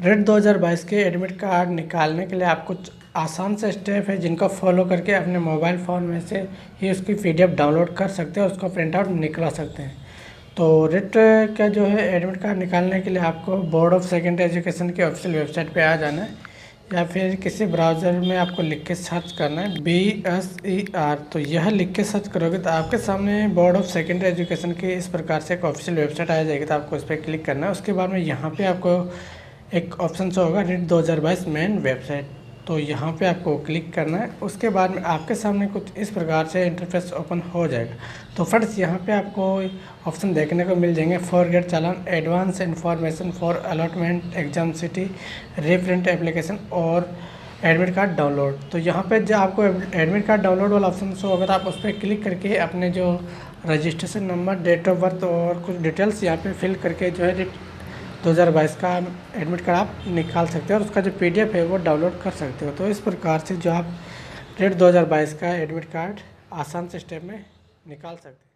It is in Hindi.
रेट 2022 के एडमिट कार्ड निकालने के लिए आप कुछ आसान से स्टेप है, जिनको फॉलो करके अपने मोबाइल फ़ोन में से ही उसकी पीडीएफ डाउनलोड कर सकते हैं उसको प्रिंट आउट निकला सकते हैं। तो रेट का जो है एडमिट कार्ड निकालने के लिए आपको बोर्ड ऑफ़ सेकेंडरी एजुकेशन की ऑफिशियल वेबसाइट पे आ जाना है, या फिर किसी ब्राउज़र में आपको लिख के सर्च करना है बी एस ई आर तो यह लिख के सर्च करोगे तो आपके सामने बोर्ड ऑफ़ सेकेंडरी एजुकेशन की इस प्रकार से एक ऑफिशियल वेबसाइट आ जाएगी तो आपको उस पर क्लिक करना है। उसके बाद में यहाँ पे आपको एक ऑप्शन से होगा रेट 2022 मेन वेबसाइट तो यहाँ पे आपको क्लिक करना है। उसके बाद में आपके सामने कुछ इस प्रकार से इंटरफेस ओपन हो जाएगा। तो फ्रेंड्स यहाँ पे आपको ऑप्शन देखने को मिल जाएँगे। For gate challan advance information for allotment exam city reprint application और एडमिट कार्ड डाउनलोड तो यहाँ पे जो आपको एडमिट कार्ड डाउनलोड वाला ऑप्शन शो होगा तो आप उस पर क्लिक करके अपने जो registration number date of birth और कुछ डिटेल्स यहाँ पे फिल करके जो है 2022 का एडमिट कार्ड आप निकाल सकते हो और उसका जो पीडीएफ है वो डाउनलोड कर सकते हो। तो इस प्रकार से जो आप डेट 2022 का एडमिट कार्ड आसान से स्टेप में निकाल सकते हैं।